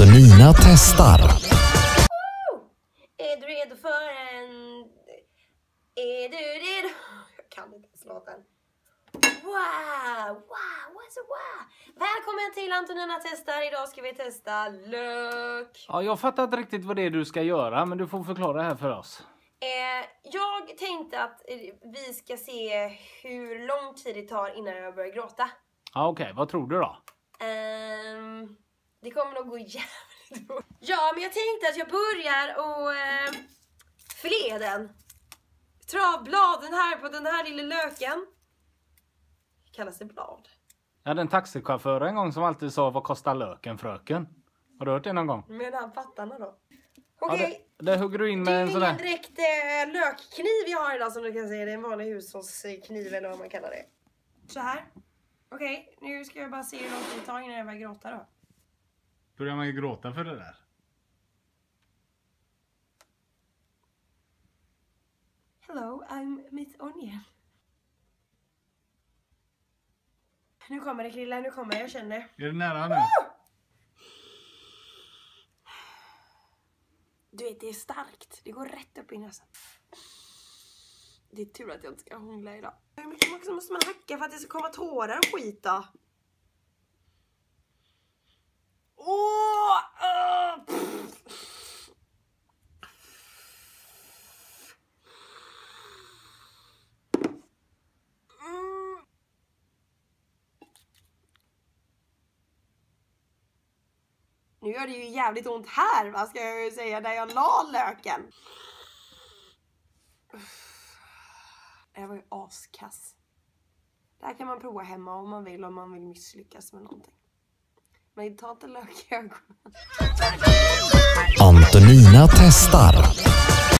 Antonina testar. Är du redo för en... Är du redo? Jag kan inte ens låten. Wow, wow, what's a wow? Välkommen till Antonina testar. Idag ska vi testa lök. Ja, jag fattar inte riktigt vad det är du ska göra, men du får förklara här för oss. Eh, jag tänkte att vi ska se hur lång tid det tar innan jag börjar gråta. Ja, okej, vad tror du då? Det kommer nog gå jävligt bra. Ja, men jag tänkte att jag börjar och eh, filé den. Travbladen här på den här lilla löken. Kallas det blad? Jag hade en taxichaufför en gång som alltid sa vad kostar löken fröken? Har du hört det någon gång? Med den här pattarna då. Ja, Okej, det, det hugger du in det med är en sån ingen där. direkt eh, lökkniv jag har idag som du kan se. Det är en vanlig hushållskniv eller vad man kallar det. Så här. Okej, nu ska jag bara se hur lång tid det tar innan jag börjar gråta då. Börjar man ju gråta för det där? Hello, I'm Miss Onion. Nu kommer det Krille, nu kommer det, jag känner. Är det nära nu? Du vet, det är starkt. Det går rätt upp i näsan. Det är tur att jag inte ska hångla idag. Hur mycket måste man hacka för att det ska komma tårar och skit då? Nu gör det ju jävligt ont här, vad ska jag ju säga, där jag la löken. Jag var ju askass. Det här kan man prova hemma om man vill, om man vill misslyckas med någonting. Men ta inte lök i ögonen. Antonina testar.